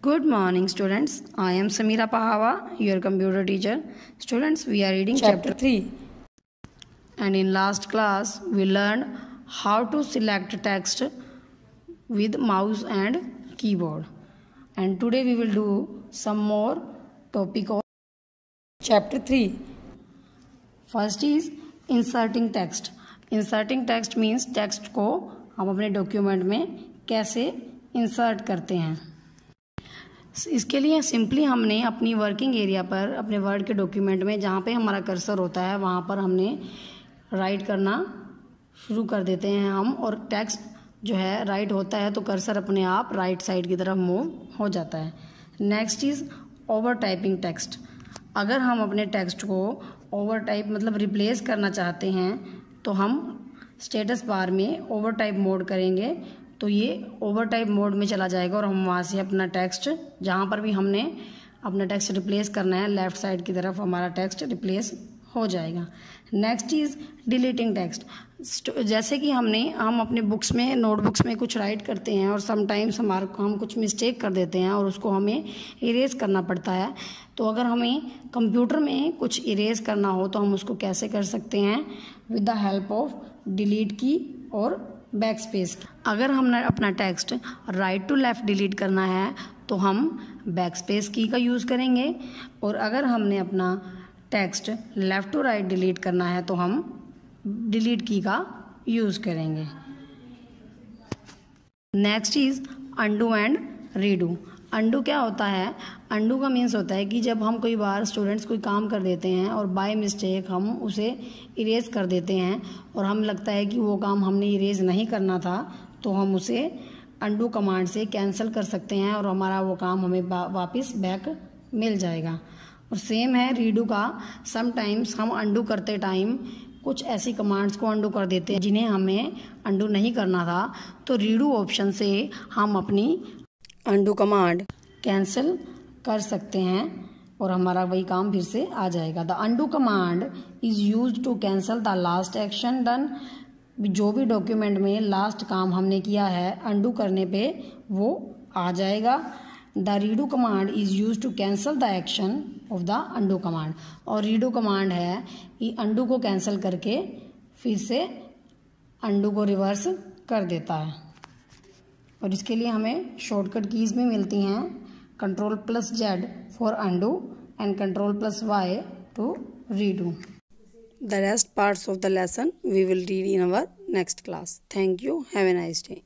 Good morning, students. I am Samira Pahawa, your computer teacher. Students, we are reading chapter 3. And in last class, we learned how to select text with mouse and keyboard. And today we will do some more topic of chapter 3. First is inserting text. Inserting text means text को हम अपने document में कैसे insert करते हैं इसके लिए simply हमने अपनी वर्किंग एरिया पर, अपने वर्ड के डॉक्यूमेंट में जहाँ पे हमारा कर्सर होता है, वहाँ पर हमने राइट करना शुरू कर देते हैं हम और टेक्स्ट जो है राइट होता है तो कर्सर अपने आप राइट साइड की तरफ़ मूव हो जाता है। Next is over typing text अगर हम अपने टेक्स्ट को ओवर टाइप मतलब रिप्लेस करना चाहते हैं तो हम स्टेटस बार में ओवर टाइप मोड करेंगे। तो ये ओवर टाइप मोड में चला जाएगा और हम वहाँ से अपना टेक्स्ट जहाँ पर भी हमने अपना टेक्स्ट रिप्लेस करना है लेफ़्ट साइड की तरफ़ हमारा टेक्स्ट रिप्लेस हो जाएगा। नेक्स्ट इज़ डिलीटिंग टेक्स्ट जैसे कि हमने, हम अपने बुक्स में नोटबुक्स में कुछ राइट करते हैं और समटाइम्स हमारे, हम कुछ मिस्टेक कर देते हैं और उसको हमें इरेज करना पड़ता है। तो अगर हमें कंप्यूटर में कुछ इरेज करना हो तो हम उसको कैसे कर सकते हैं? With the help of delete की और बैक स्पेस अगर हमने अपना text right to left delete करना है तो हम बैक स्पेस की का यूज़ करेंगे। और अगर हमने अपना text left to right delete करना है तो हम डिलीट की का यूज़ करेंगे। Next is undo and redo undo क्या होता है? अंडू का मीन्स होता है कि जब हम कोई बार स्टूडेंट्स कोई काम कर देते हैं और बाय मिस्टेक हम उसे इरेज कर देते हैं और हम लगता है कि वो काम हमने इरेज नहीं करना था तो हम उसे अंडू कमांड से कैंसिल कर सकते हैं और हमारा वो काम हमें वापस बैक मिल जाएगा। और सेम है रीडू का। समटाइम्स हम अंडू करते टाइम कुछ ऐसी कमांड्स को अंडू कर देते हैं जिन्हें हमें अंडू नहीं करना था। तो रीडू ऑप्शन से हम अपनी अंडू कमांड। कैंसिल कर सकते हैं और हमारा वही काम फिर से आ जाएगा। The undo command is use to cancel the last action done. जो भी डॉक्यूमेंट में लास्ट काम हमने किया है, अंडू करने पे वो आ जाएगा। The redo command is use to cancel the action of the undo command. और रीडू कमांड है कि अंडू को कैंसिल करके फिर से अंडू को रिवर्स कर देता है। और इसके लिए हमें शॉर्टकट कीज भी मिलती हैं। Control plus Z for undo and control plus Y to redo the rest parts of the lesson we will read in our next class thank you have a nice day